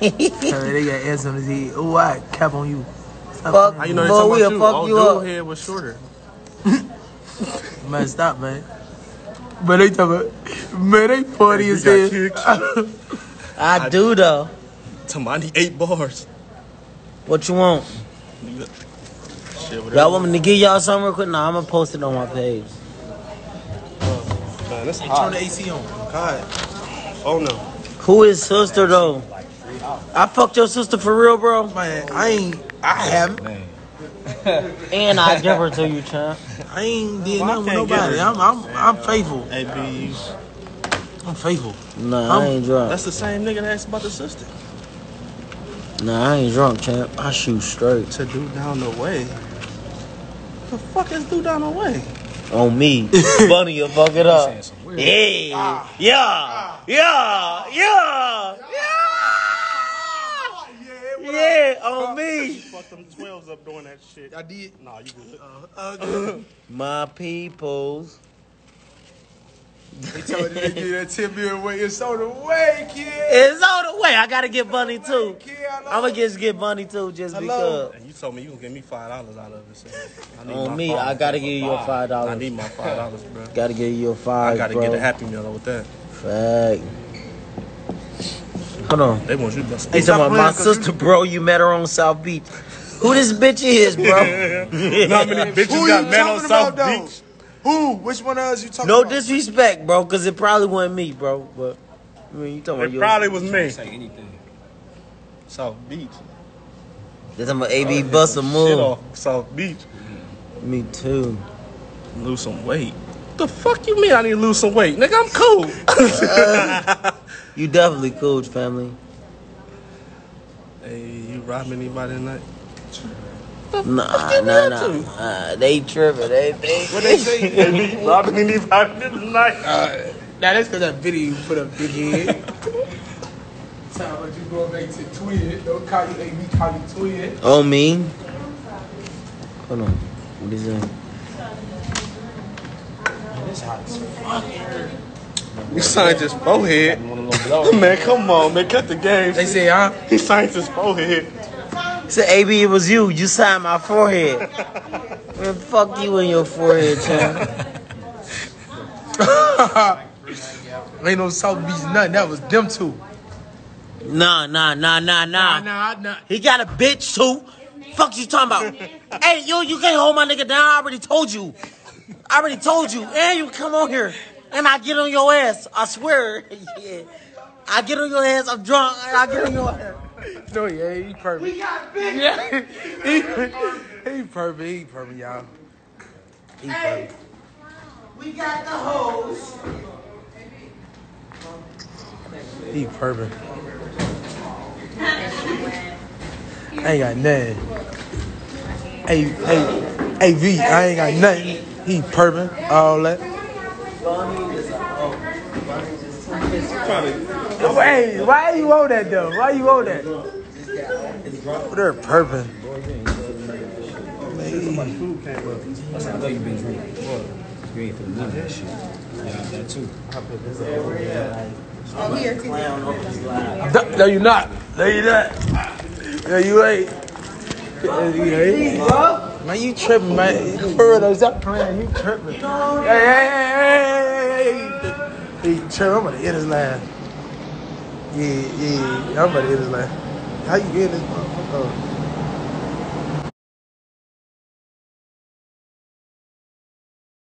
they got ass on his head. Oh, I cap on you. Fuck. How you know they Boy, we'll you? fuck Oh, you dude up. head was shorter. Man, stop, man. Man, they talking about, man, they funny Hey, as hell. got I do though. Tamani eight bars. What you want? Shit. Y'all want me to give y'all something real quick? Nah, I'm gonna post it on my page. Man, it's Turn hot. the AC on. God. Oh no. Who is sister though? I fucked your sister for real, bro. Man, I ain't, I haven't. And I give her to you, champ. I ain't did Well, nothing with nobody. I'm, I'm, I'm faithful. Hey, B, I'm faithful. Nah, I ain't drunk. that's the same nigga that asked about the sister. Nah, I ain't drunk, champ. I shoot straight. To do down the way. The fuck is do down the way? On me. Bunny, you fuck it up. Ah. Yeah. Yeah. Yeah. Yeah. Yeah. Yeah, on me. Fuck them 12s up doing that shit. I did. Nah, you good. Uh, good. My peoples. they told me to give that 10 million away. It's on the way, kid. It's on the way. I gotta get Bunny too. I I'm gonna just get Bunny too just Hello. because. And you told me you gonna give me five dollars out of it. So I need On me, five. I gotta give you your $5. I dollars. need my five dollars, bro. Gotta give you your five, I gotta get a happy meal with that. Fact. Hold on. They want you to bust. They talking about my sister, bro. You met her on South Beach. Who this bitch is, bro? How many bitches Who got you men on talking South about, though? Beach? Who? Which one of us you talking about? no about? disrespect, bro, because it probably wasn't me, bro. But I mean, you talking about It your- probably was me. Say anything. South Beach. They talking about AB bust a Shit move. off South Beach. Me too. Lose some weight. The fuck you mean I need to lose some weight? Nigga, I'm cool. You definitely cool, family. hey, you robbing anybody tonight? Nah, you nah, nah. Uh, they tripping. They, they, What they say? Hey, you robbing anybody tonight? uh, now that's because that video you put up, big head. Time about you going back to twin. Don't call you AB, call you twin. Oh, me? Hold on. What is that? This hot as fuck. You signed his forehead. man, come on, man, cut the game. They say, huh? he signed his forehead. Say, AB, it was you. You signed my forehead. Man, fuck you and your forehead, champ. Ain't no South Beach nothing. That was them two. Nah, nah, nah, nah, nah. Nah, nah, nah. He got a bitch too. Fuck you talking about? hey, you you can't hold my nigga down. I already told you. I already told you. And you come on here and I get on your ass. I swear. yeah. I get on your ass. I'm drunk. And I get on your ass. No, yeah, he perfect. He got big. Yeah, he, he perfect. He perfect, y'all. He perfect. We got the hose. He perfect. I ain't got nothing. Hey, hey, hey, V, I ain't got nothing. He perfect. All that. Hey, why you on that though? Why you on that? They're perfect. I know you've been drinking. You ain't feeling none of that shit. Yeah, that too. No, no, you not. No, you not. No, you ain't. Yeah, you ain't. Man, you tripping, man. For real, though, stop playing. You tripping. Hey, hey, hey, hey, hey. He tripping. I'm gonna hit his line. Yeah, yeah. I'm gonna hit his line. How you get this motherfucker?